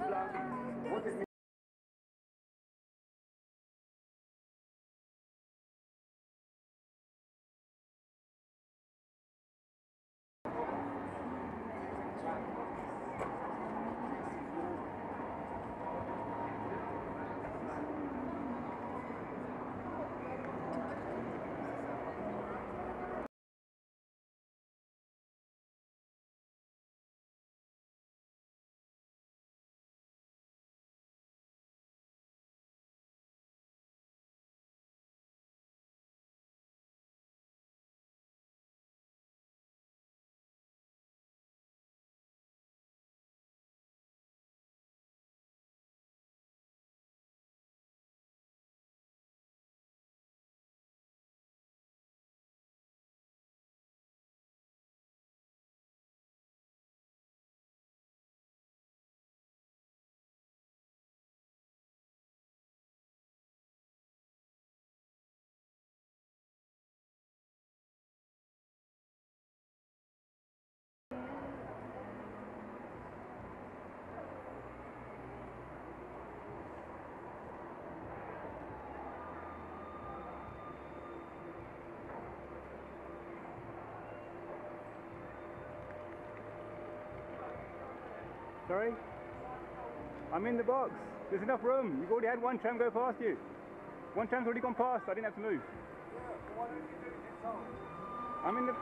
Love. Sorry? I'm in the box. There's enough room. You've already had one tram go past you. One tram's already gone past. I didn't have to move. I'm in the...